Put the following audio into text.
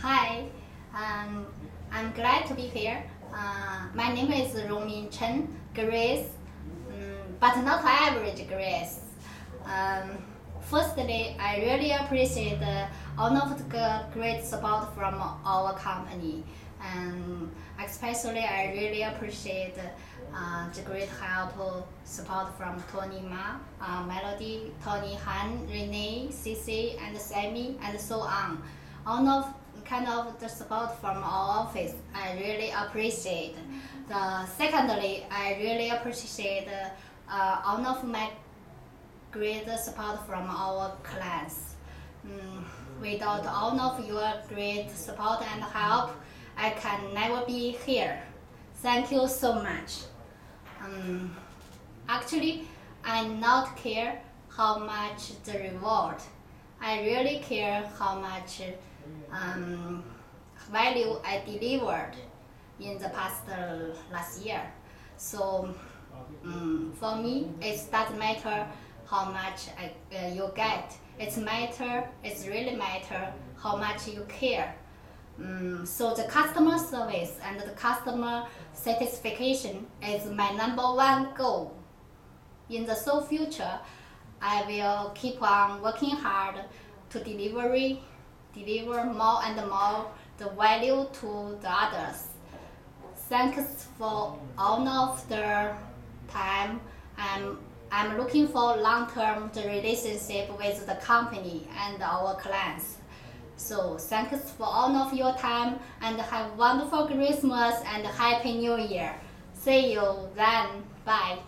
Hi, um, I'm glad to be here. Uh, my name is Rongmin Chen, Grace, um, but not average Grace. Um, firstly, I really appreciate all of the great support from our company, and especially I really appreciate uh, the great help support from Tony Ma, uh, Melody, Tony Han, Renee, Cici, and Sammy, and so on. All of kind of the support from our office, I really appreciate. The secondly, I really appreciate uh, all of my great support from our clients. Mm, without all of your great support and help, I can never be here. Thank you so much. Um, actually, I not care how much the reward. I really care how much um, value I delivered in the past uh, last year. So um, for me, it doesn't matter how much I, uh, you get. It's matter. It's really matter how much you care. Um, so the customer service and the customer satisfaction is my number one goal. In the so future, I will keep on working hard to delivery, deliver more and more the value to the others. Thanks for all of the time. I'm I'm looking for long-term relationship with the company and our clients. So thanks for all of your time and have a wonderful Christmas and Happy New Year. See you then. Bye.